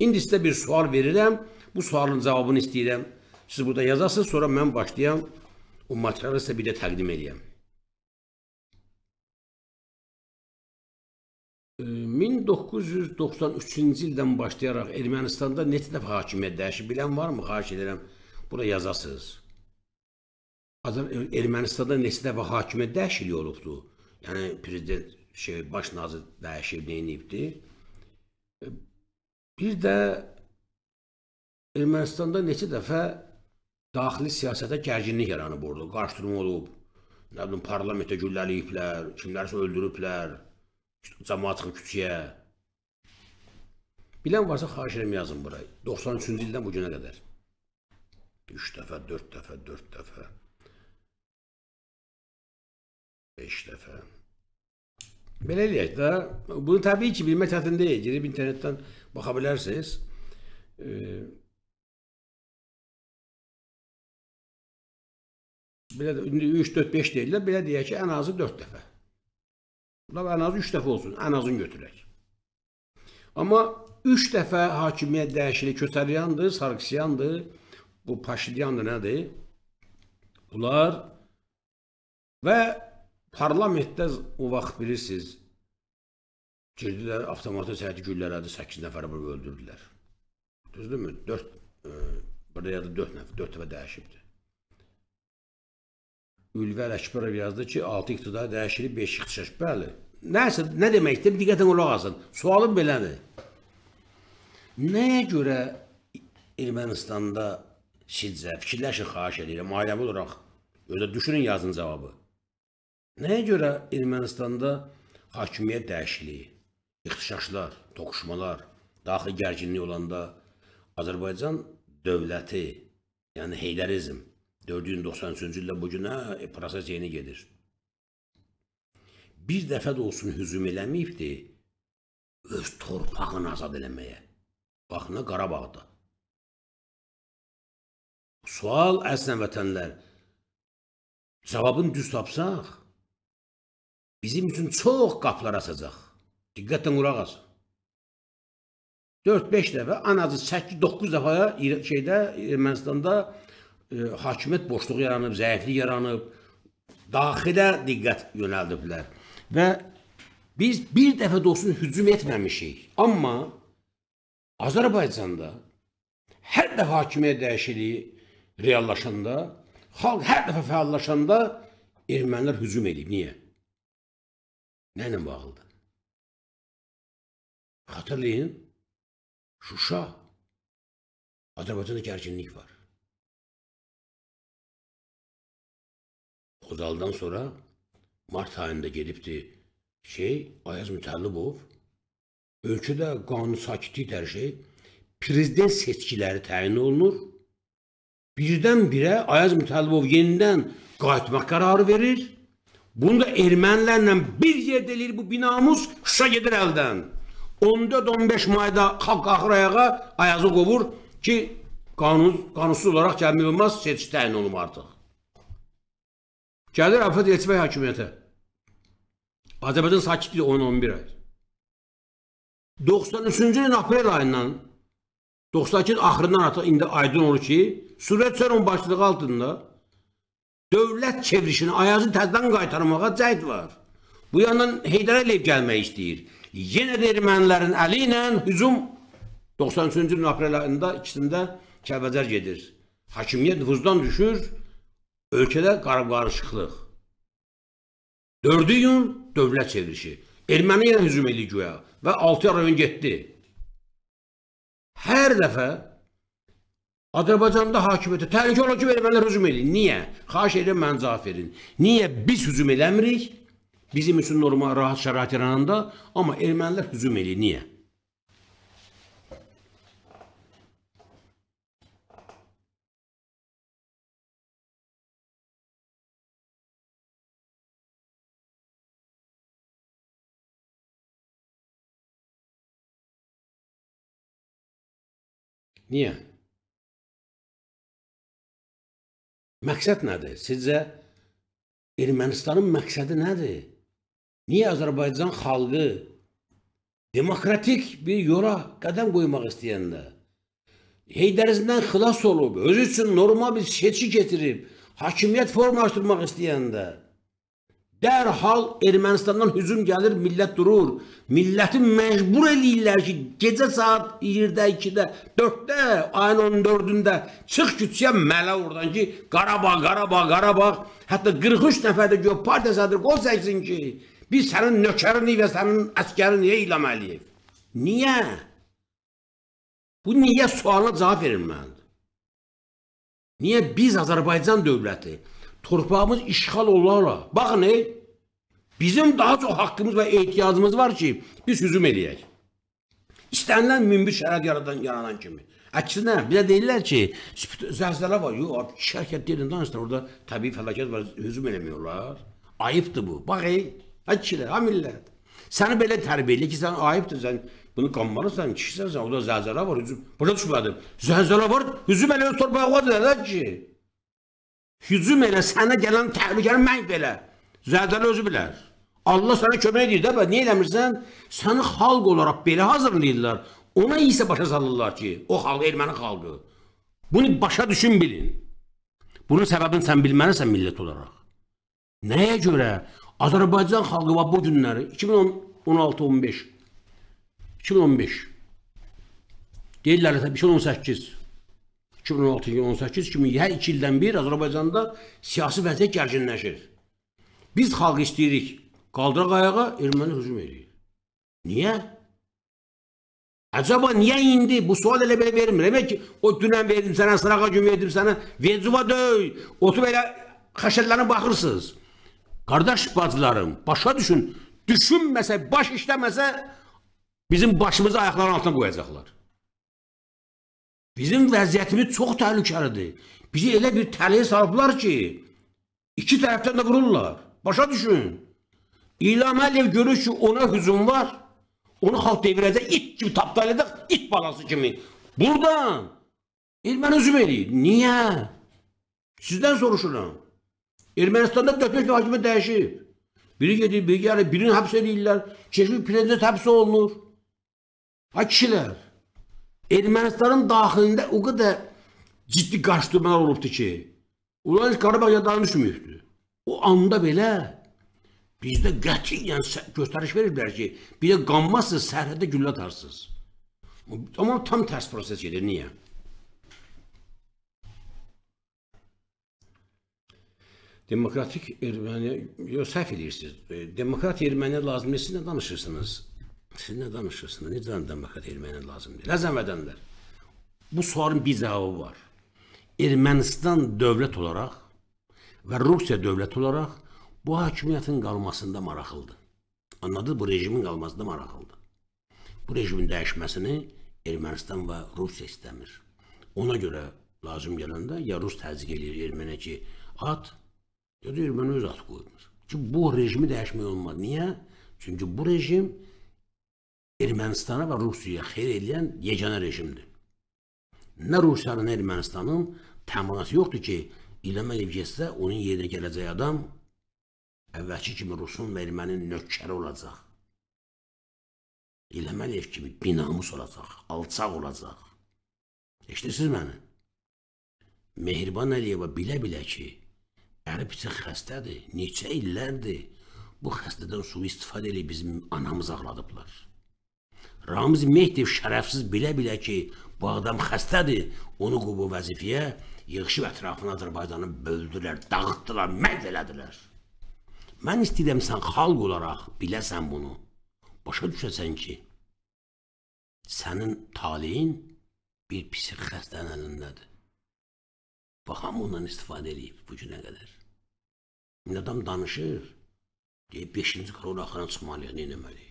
İndi sizə bir sual verirəm. Bu sualın cavabını istəyirəm. Siz burada yazasınız, sonra mən başlayam o materialı sizə bir də təqdim edəyəm. E, 1993-cü ildən başlayaraq Ermənistanda neçə dəfə hakimiyyət dəyişib bilən varmı? Xahiş edirəm, bura yazasınız. Azər Ermənistanda neçə dəfə hakimiyyət dəyişikliyi olubdu? Yəni prezident şey baş nazir dəyişib, nə edibdi? Bir də Ermənistanda neçə dəfə daxili siyasətə gərginlik yaranıb orada, qarşıdurma olub. Nə bilim parlamentə gülləliyiblər, kimlərsə öldürüblər, cəmaət çıxıb küçəyə. Bilən varsa xahiş edirəm yazın bura. 93-cü ildən bu günə qədər. 3 dəfə, 4 dəfə, 4 dəfə. 5 dəfə. Belə eləyək də. Bunu təbii ki, bilmək çətin deyil. Girib internetdən baxa bilərsiniz. Belə də 3 4 5 deyirlər. Belə deyək ki, ən azı 4 dəfə. Bunlar ən azı 3 dəfə olsun. Ən azını götürək. Amma 3 dəfə hakimiyyət dəyişikliyi Kötəryandır, Sarkisyandır, bu Paşinyandır nədir? Bunlar və parlamentdə o vaxt bilirsiniz girdilər avtomatı səhəti güllərədi 8 nəfəri burada öldürdülər. Düzdürmü? 4 e, burada ya da 4 nəfər, 4 dəfə dəyişibdi. Ülvər Əkbərov yazdı ki, 6 iqtidar dəyişilib, 5 ixtişaş. Bəli. Nəsə, nə deməkdir? Diqqətən qulaq asın. Sualım belədir. Nəyə görə Ermənistanda sizcə fikirləşin xahiş edirəm, ailəvi olaraq öyle düşünün yazın cavabı. Nəyə görə Ermənistanda hakimiyyət dəyişikliyi, ixtişaşlar, toqquşmalar, daxili gərginlik olanda Azərbaycan dövləti, yəni Heydərizm 493-cü ildə bu günə e, proses yeni gedir. Bir dəfə də olsun hücum eləməyibdi öz torpağını azad eləməyə. Baxına Qarabağda. Sual əslən vətənlər, cavabını düz tapsaq, bizim üçün çox qapılar açacaq. Diqqətlə qulaq asın. 4-5 dəfə, ən azı 8-9 dəfə şeydə Ermənistanda e, hakimiyyət boşluğu yaranıb, zəiflik yaranıb, daxilə diqqət yönəldiblər. Və biz bir dəfə də olsun hücum etməmişik. Amma Azərbaycanda hər dəfə hakimiyyət dəyişikliyi reallaşanda, xalq hər dəfə fəallaşanda ermənilər hücum edib. Niyə? Nə ilə bağlıdır? Xatırlayın, Şuşa, Azərbaycanda gərginlik var. Xozaldan sonra mart ayında gedibdi şey, Ayaz Mütəllibov, ölkədə qanun sakitlik hər şey, prezident seçkiləri təyin olunur, birdən-birə Ayaz Mütəllibov yenidən qayıtmaq qərarı verir, bunu da ermənilərlə bir yerdə eləyir, bu binamız Şuşa gedir əldən. 14-15 mayda xalq axır ayağa Ayazı qovur ki, qanun, qanunsuz olaraq cəmi olmaz, seçki təyin olunur artıq. Gəlir Afət Elçibəy hakimiyyətə. Azərbaycan sakitliyi 10-11 ay. 93-cü ilin aprel ayından 92 axırından artıq indi aydın olur ki, Suriyyət Sörün başlığı altında dövlət çevrilişini ayazı təzdən qaytarmağa cəhd var. Bu yandan Heydər Əliyev gəlmək istəyir. Yenə də ermənilərin əli ilə hücum 93-cü ilin aprel ayında ikisində Kəbəcər gedir. Hakimiyyət nüfuzdan düşür, Ölkədə qarıb-qarışıqlıq. 4 iyun dövlət çevrilişi. Erməni yenə hücum edir güya və 6 rayon getdi. Hər dəfə Azərbaycanda hakimiyyətə təhlükə olur ki, ermənilər hücum edir. Niyə? Xahiş edirəm mənə cavab verin. Niyə biz hücum eləmirik? Bizim üçün normal rahat şərait yarananda, amma ermənilər hücum edir. Niyə? Niyə? Məqsəd nədir? Sizcə Ermənistanın məqsədi nədir? Niyə Azərbaycan xalqı demokratik bir yola qədəm qoymaq istəyəndə, Heydərisindən xilas olub, özü üçün normal bir seçki getirib, hakimiyyət formalaşdırmaq istəyəndə, dərhal Ermənistandan hücum gəlir, millət durur. Milləti məcbur eləyirlər ki, gecə saat 1-də, 2-də, 4-də, ayın 14-də çıx küçəyə mələ oradan ki, Qarabağ, Qarabağ, Qarabağ. Hətta 43 nəfər də gör partiya sədri qol çəksin ki, biz sənin nökərini və sənin əskərini niyə eləməliyik? Niyə? Bu niyə sualına cavab verilməlidir? Niyə biz Azərbaycan dövləti torpağımız işğal olarla, baxın ey, bizim daha çox haqqımız və ehtiyacımız var ki, biz hücum eləyək. İstənilən münbir şərait yaradan, yaranan kimi. Əksinə, bizə deyirlər ki, zəlzələ var, yox, şirkət deyilin danışdır, orada təbii fəlakət var, hücum eləmiyorlar. Ayıbdır bu. Bax ey, ha kişilər, ha millət. Səni belə tərbiyə ki, sən ayıbdır, sən bunu qanmalısan, kişisən, sən orada zəlzələ var, hücum. Burada düşmədim. Zəlzələ var, hücum elə torpağa var, nələr ki? Hücum elə, sənə gələn təhlükəni məhv elə. Zəlzələ özü bilər. Allah sənə kömək edir də, niyə eləmirsən? Səni xalq olaraq belə hazırlayırlar. Ona isə başa salırlar ki, o xalq erməni xalqı. Bunu başa düşün bilin. Bunun səbəbini sən bilməlisən millət olaraq. Nəyə görə Azərbaycan xalqı var bu günləri 2016-15 2015 deyirlər 2018 2016-2018 kimi hər iki ildən bir Azərbaycanda siyasi vəziyyət gərginləşir. Biz xalq istəyirik qaldıraq ayağa, erməni hücum edir. Niyə? Acaba niyə indi? Bu sual elə belə vermir. Demək ki, o dünən verdim sənə, sırağa gün verdim sənə, vecuva döy, otu belə xəşəllərinə baxırsınız. Qardaş bacılarım, başa düşün, düşünməsə, baş işləməsə, bizim başımızı ayaqların altına qoyacaqlar. Bizim vəziyyətimiz çox təhlükəlidir. Bizi elə bir tələyə salıblar ki, iki tərəfdən də vururlar. Başa düşün. İlham Əliyev görür ki, ona hücum var. Onu xalq devirəcək, it kimi tapdalayacaq, it balası kimi. Buradan erməni hücum eləyir. Niyə? Sizdən soruşuram. Ermənistanda dörtlük hakimiyyət dəyişib. Biri gedir, biri gəlir, birini həbs edirlər. Keçmiş prezident həbs olunur. Ha kişilər. Ermənistanın daxilində o qədər ciddi qarşıdurmalar olubdu ki, ulan Qarabağ yadlarını düşməyibdi. O anda belə Bizdə qətiyyən göstəriş veriblər ki, bir də qanmazsınız, sərhədə güllə atarsınız. Amma tam tərs proses gedir. Niyə? Demokratik erməni, yox, səhv edirsiniz. Demokrat erməni lazımdır, siz nə danışırsınız? Siz nə danışırsınız? Necə demokrat erməni lazımdır? Ləzəmədənlər. Bu sualın bir cavabı var. Ermənistan dövlət olaraq və Rusiya dövlət olaraq bu hakimiyyətin qalmasında maraqlıdır. Anladınız? Bu rejimin qalmasında maraqlıdır. Bu rejimin dəyişməsini Ermənistan və Rusiya istəmir. Ona görə lazım gələndə ya Rus təzyiq edir ermənə ki, at, ya da erməni öz at qoyulmur. Ki, bu rejimi dəyişmək olmaz. Niyə? Çünki bu rejim Ermənistana və Rusiyaya xeyr edən yeganə rejimdir. Nə Rusiyanın, nə Ermənistanın təminatı yoxdur ki, İlham Əliyev getsə, onun yerinə gələcək adam əvvəlki kimi Rusun və ermənin nökkəri olacaq. İlham Əliyev kimi binamus olacaq, alçaq olacaq. Eşitirsiniz məni? Mehriban Əliyeva bilə-bilə ki, əri pisi xəstədir, neçə illərdir bu xəstədən su istifadə edib bizim anamız ağladıblar. Ramiz Mehdiyev şərəfsiz bilə-bilə ki, bu adam xəstədir, onu qubu vəzifəyə yığışıb ətrafına Azərbaycanı böldülər, dağıtdılar, məhv elədilər. Mən istəyirəm sən xalq olaraq biləsən bunu. Başa düşəsən ki, sənin taliyin bir psix xəstənin əlindədir. Bax, hamı ondan istifadə edib bu günə qədər. İndi adam danışır, deyib, 5-ci kolon axıran çıxmalıyıq, nə eləməliyik?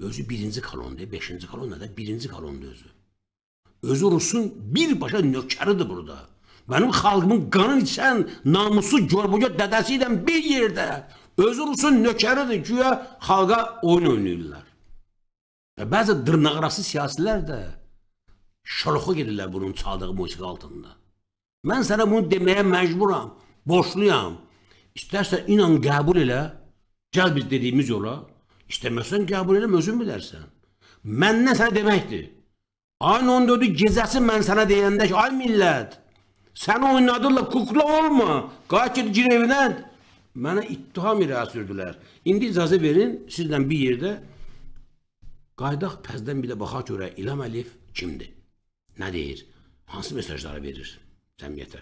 Özü birinci kolondur, 5-ci kolon nədə? Birinci kolondur özü. Özü Rusun birbaşa nökəridir burada. Mənim xalqımın qanı içən namusu görbuca dədəsi ilə bir yerdə özü Rusun nökəridir, güya xalqa oyun oynayırlar. Və bəzi dırnaqarası siyasilər də şaloxu gedirlər bunun çaldığı musiqi altında. Mən sənə bunu deməyə məcburam, borçluyam. İstərsə inan qəbul elə, gəl biz dediyimiz yola. İstəməsən qəbul eləmə, özün bilərsən. Məndən sənə deməkdir. Ayın 14-ü gecəsi mən sənə deyəndə ki, ay millət, səni oynadırlar, kukla olma, qayıt git gir evinə. Mənə ittiham irəli sürdülər. İndi icazə verin, sizlə bir yerdə qaydaq təzdən bir də baxaq görək İlham Əliyev kimdir? Nə deyir? Hansı mesajları verir cəmiyyətə?